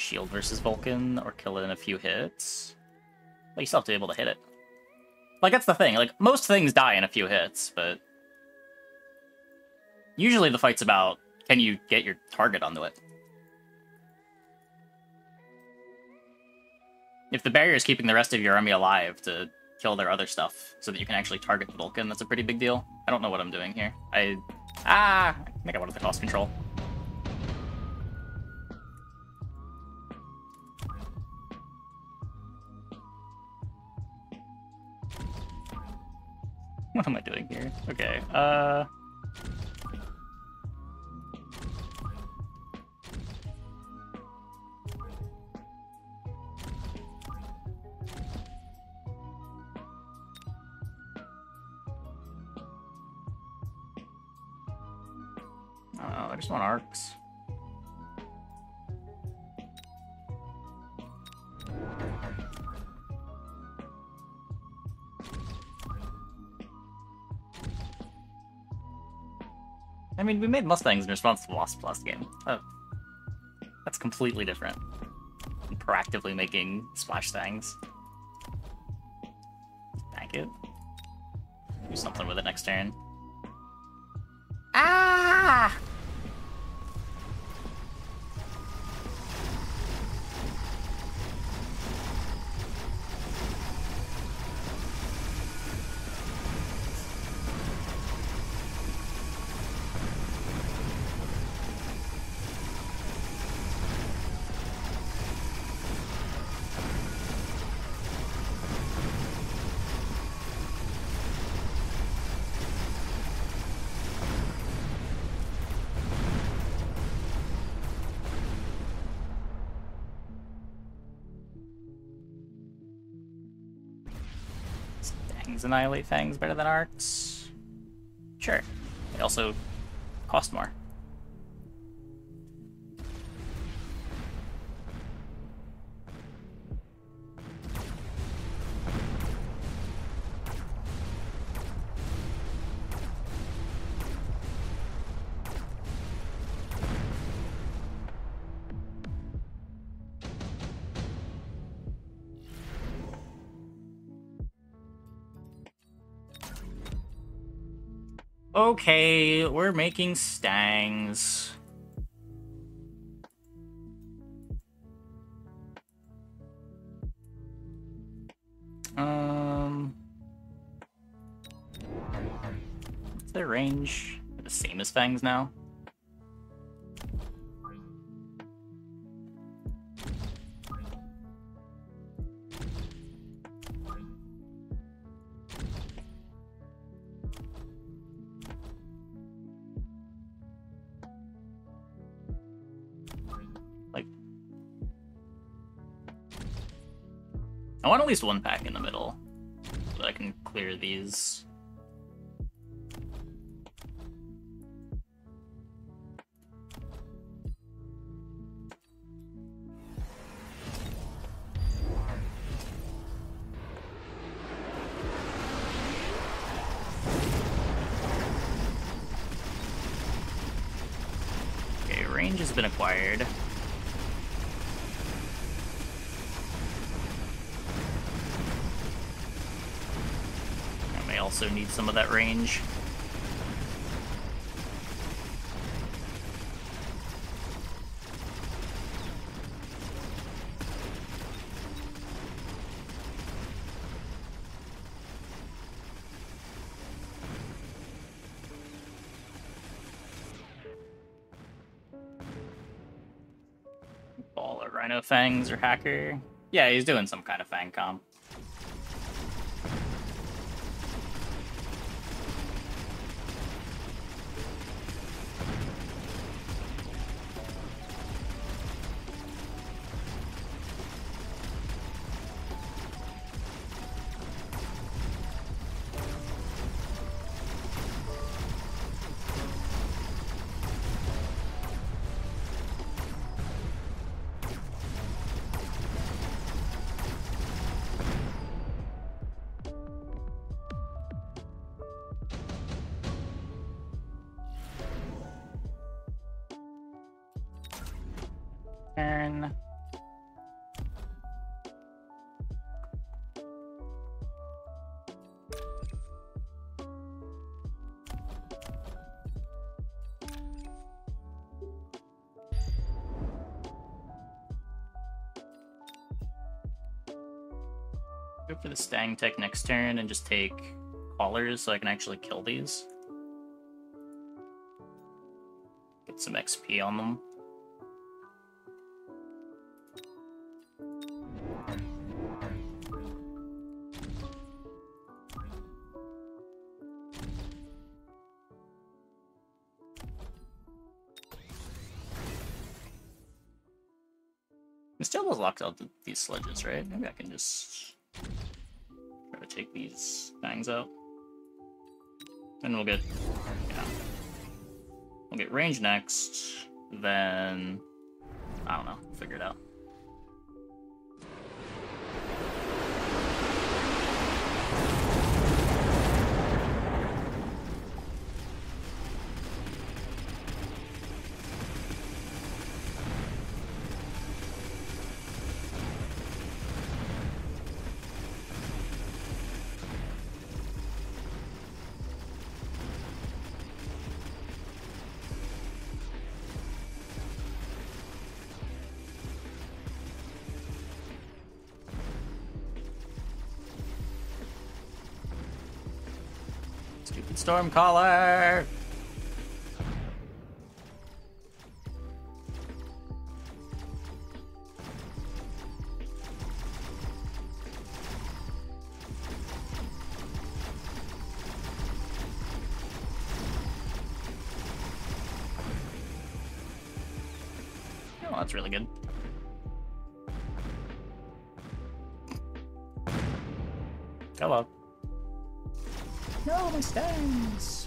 shield versus Vulcan or kill it in a few hits. But you still have to be able to hit it. Like, that's the thing. Like, most things die in a few hits, but... Usually the fight's about, can you get your target onto it? If the barrier is keeping the rest of your army alive to kill their other stuff so that you can actually target the Vulcan, that's a pretty big deal. I don't know what I'm doing here. I... Ah! I think I wanted the cost control. What am I doing here? Okay, uh... I mean, we made Mustangs in response to the Lost Plus game. Oh, that's completely different. Than proactively making Splash Things. Thank it. Do something with it next turn. Ah! Annihilate Fangs better than Arcs? Sure. They also cost more. Okay, we're making stangs. Um, what's their range? The same as fangs now. Want at least one pack in the middle so I can clear these. Okay, range has been acquired. I may also need some of that range. Ball or Rhino Fangs or Hacker. Yeah, he's doing some kind of Fang comp. turn. Go for the Stang Tech next turn and just take callers so I can actually kill these. Get some XP on them. Locked out these sledges, right? Maybe I can just try to take these things out. And we'll get, yeah. We'll get range next, then, I don't know, figure it out. Stupid stormcaller! Oh, that's really good. No, my stones!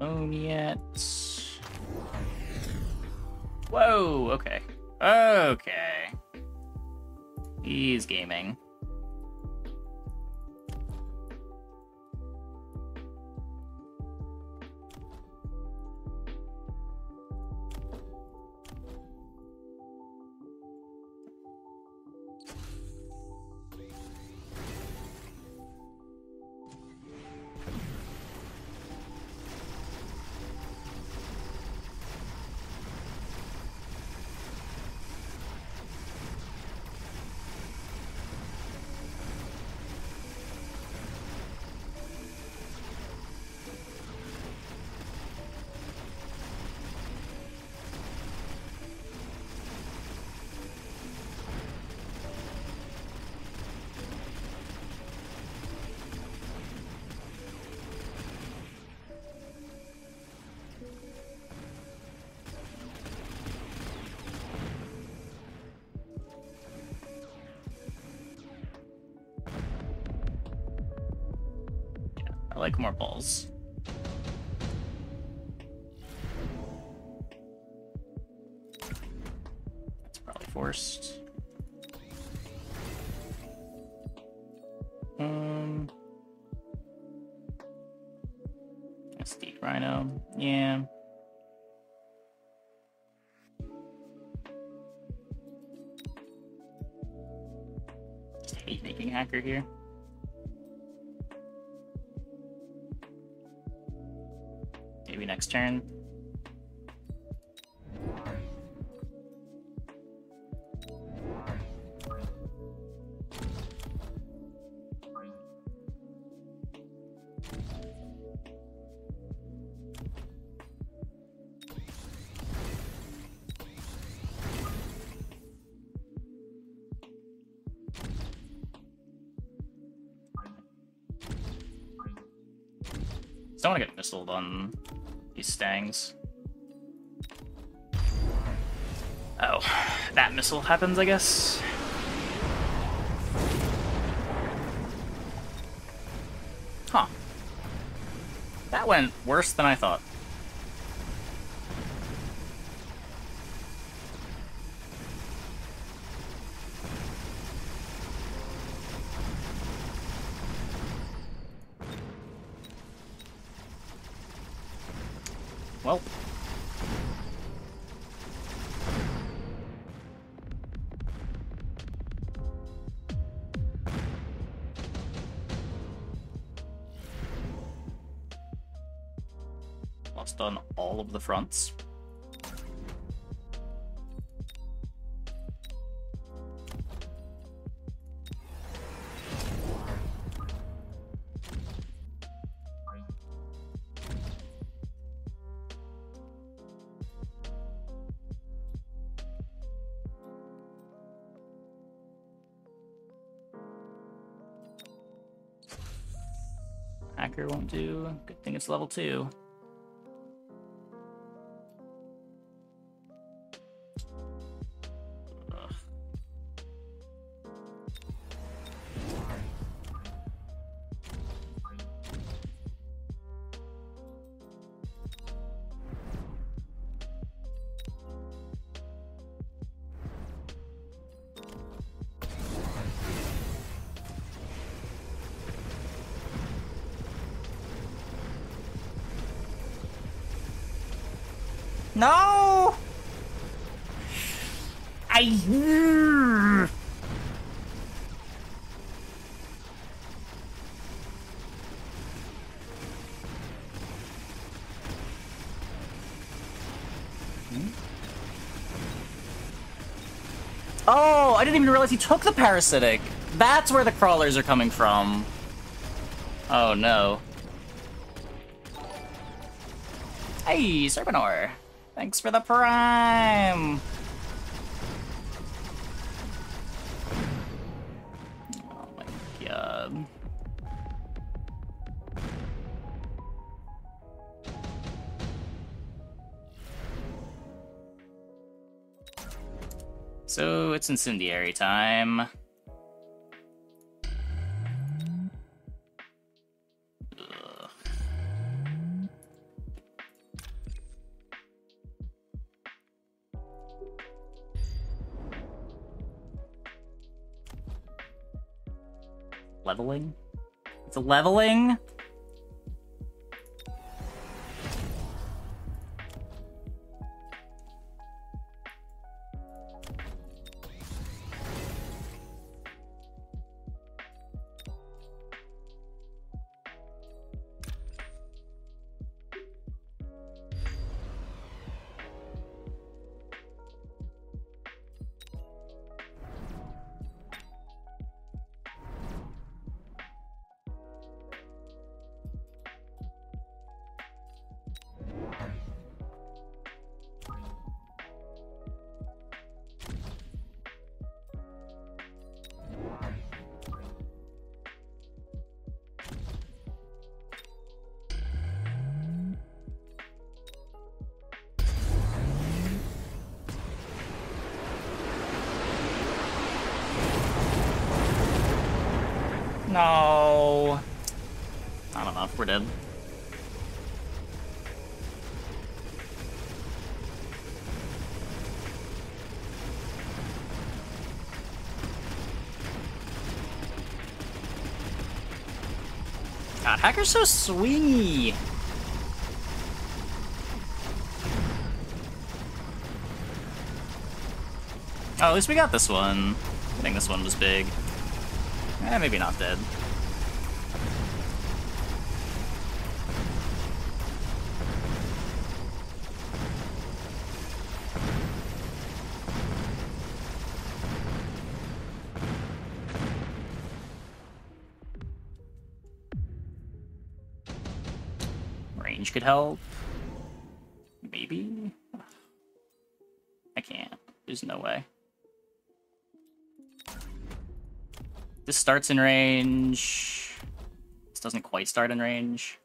Own yet. Whoa, okay. Okay. He's gaming. Like more balls. That's probably forced. Um, SD Rhino, yeah. Just hate making hacker here. Next turn. Don't want to get missiled on these. Oh, that missile happens, I guess? Huh. That went worse than I thought. Well. Lost on all of the fronts. Won't do. Good thing it's level 2. No! I. Oh, I didn't even realize he took the parasitic. That's where the crawlers are coming from. Oh no. Hey, Serpenor. Thanks for the prime. Oh my god. So it's incendiary time. Leveling? It's a leveling? We're dead. God, Hacker's so swingy. Oh, at least we got this one. I think this one was big. Eh, maybe not dead. Range could help. Maybe? I can't. There's no way. This starts in range. This doesn't quite start in range.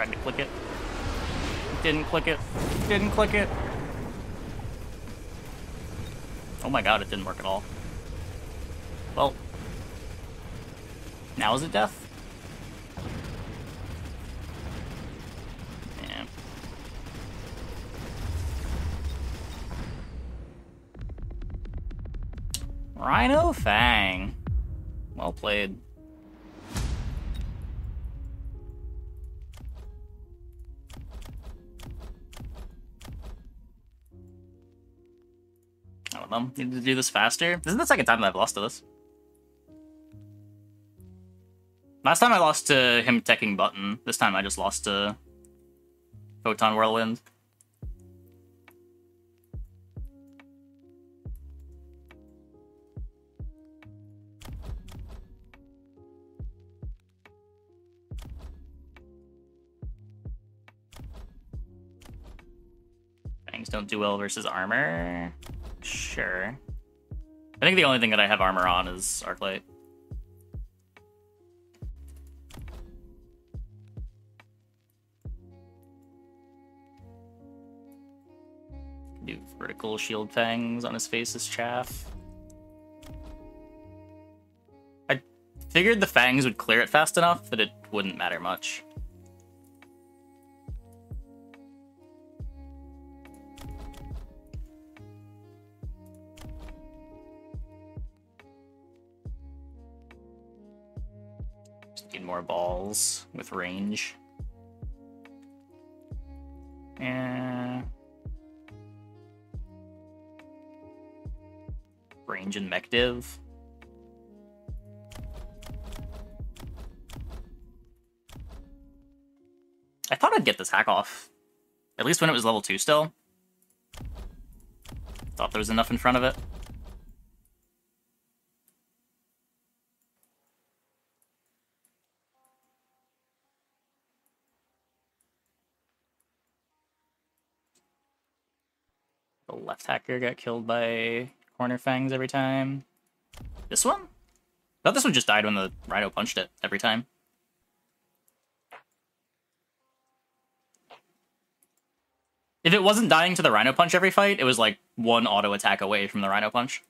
Tried to click it. Didn't click it. Didn't click it. Oh my god, it didn't work at all. Well. Now is it death? Yeah. Rhino Fang. Well played. Know. Need to do this faster. This is the second time that I've lost to this. Last time I lost to him teching button. This time I just lost to Photon Whirlwind. Things don't do well versus armor. Sure. I think the only thing that I have armor on is Arclight. Do vertical shield fangs on his face as chaff. I figured the fangs would clear it fast enough that it wouldn't matter much. Need more balls with range. Yeah. Range and mech div. I thought I'd get this hack off. At least when it was level 2 still. Thought there was enough in front of it. Left hacker got killed by corner fangs every time. This one? I thought this one just died when the Rhino punched it every time. If it wasn't dying to the Rhino punch every fight, it was like one auto attack away from the Rhino punch.